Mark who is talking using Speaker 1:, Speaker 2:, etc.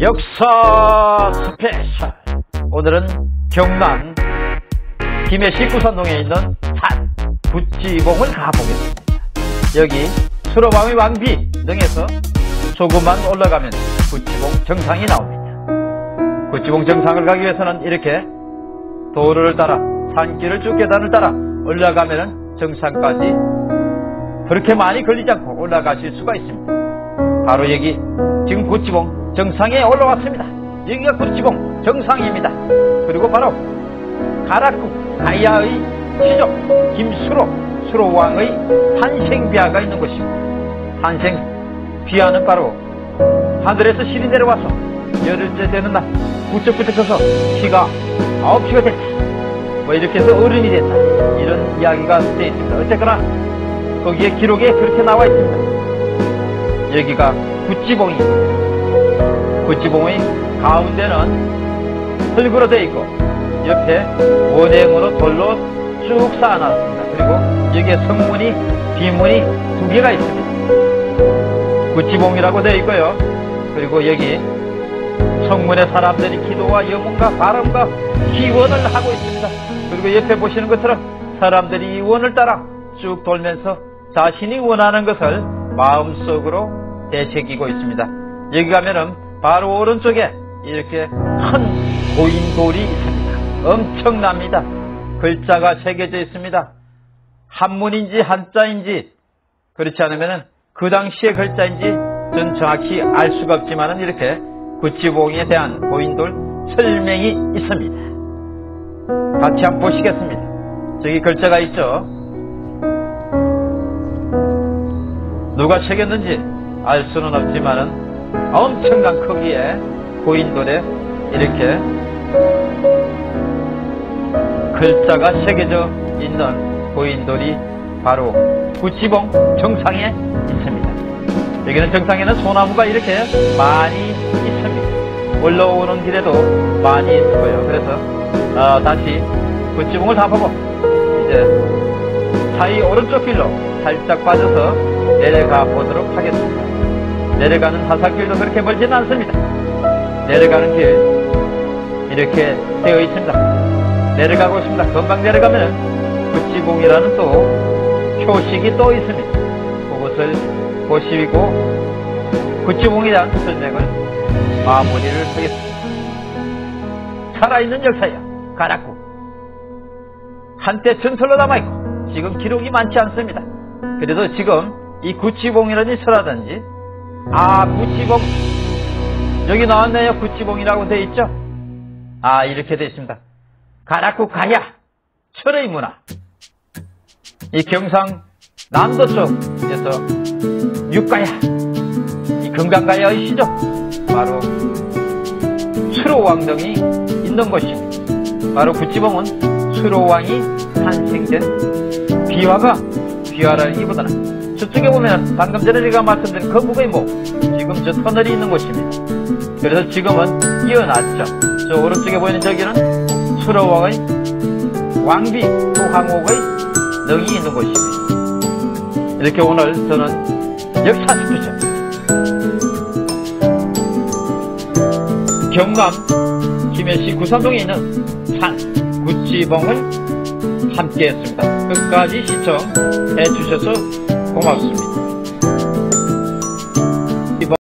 Speaker 1: 역사 스페셜. 오늘은 경남 김해시 구산동에 있는 산 구지봉을 가보겠습니다. 여기 수로왕의 왕비릉에서 조금만 올라가면 구지봉 정상이 나옵니다. 구지봉 정상을 가기 위해서는 이렇게 도로를 따라 산길을 쭉 계단을 따라 올라가면 정상까지 그렇게 많이 걸리지 않고 올라가실 수가 있습니다. 바로 여기 지금 구찌봉 정상에 올라왔습니다. 여기가 구찌봉 정상입니다. 그리고 바로 가락국 가야의 시족 김수로 수로왕의 탄생비화가 있는 곳입니다. 탄생비화는 바로 하늘에서 실이 내려와서 열흘째 되는 날 부쩍부쩍 커서 키가 아홉 키가 됐다. 뭐 이렇게 해서 어른이 됐다. 이런 이야기가 되어 있습니다. 어쨌거나 거기에 기록에 그렇게 나와 있습니다. 여기가 구찌봉입니다. 구찌봉의 가운데는 흙으로 되어 있고 옆에 원행으로 돌로 쭉 쌓아놨습니다. 그리고 여기에 성문이 비문이 두 개가 있습니다. 구찌봉이라고 되어 있고요. 그리고 여기 성문에 사람들이 기도와 영혼과 바람과 기원을 하고 있습니다. 그리고 옆에 보시는 것처럼 사람들이 이 원을 따라 쭉 돌면서 자신이 원하는 것을 마음속으로 되새기고 있습니다. 여기 가면은 바로 오른쪽에 이렇게 큰 고인돌이 있습니다. 엄청납니다. 글자가 새겨져 있습니다. 한문인지 한자인지 그렇지 않으면 그 당시의 글자인지 전 정확히 알 수가 없지만 이렇게 구찌봉에 대한 고인돌 설명이 있습니다. 같이 한번 보시겠습니다. 저기 글자가 있죠. 누가 새겼는지 알 수는 없지만은 엄청난 크기의 고인돌에 이렇게 글자가 새겨져 있는 고인돌이 바로 구치봉 정상에 있습니다. 여기는 정상에는 소나무가 이렇게 많이 있습니다. 올라오는 길에도 많이 있고요. 그래서 어, 다시 구치봉을 다 보고 이제 사이 오른쪽 길로 살짝 빠져서 내려가 보도록 하겠습니다. 내려가는 하산길도 그렇게 멀지는 않습니다. 내려가는 길 이렇게 되어 있습니다. 내려가고 있습니다. 금방 내려가면 구치봉이라는 또 표식이 또 있습니다. 그것을 보시고 구치봉이라는 설명을 마무리를 하겠습니다. 살아있는 역사야 가락구 한때 전설로 남아있고 지금 기록이 많지 않습니다. 그래도 지금 이 구치봉이라는 설하든지 아, 구치봉. 여기 나왔네요. 구치봉이라고 되어 있죠? 아, 이렇게 되어 있습니다. 가락구 가야. 철의 문화. 이 경상 남도 쪽에서 육가야. 이 금강가야의 시죠. 바로 수로왕 등이 있는 곳입니다. 바로 구치봉은 수로왕이 탄생된 비화가 비화를 이보다는 저쪽에 보면 방금 전에 제가 말씀드린 거북의 목 지금 저 터널이 있는 곳입니다. 그래서 지금은 이어놨죠. 저 오른쪽에 보이는 저기는 수로왕의 왕비 또 항옥의 넉이 있는 곳입니다. 이렇게 오늘 저는 역사 스피셜 경남 김해시 구산동에 있는 산 구치봉을 함께 했습니다. 끝까지 시청해 주셔서 托马斯。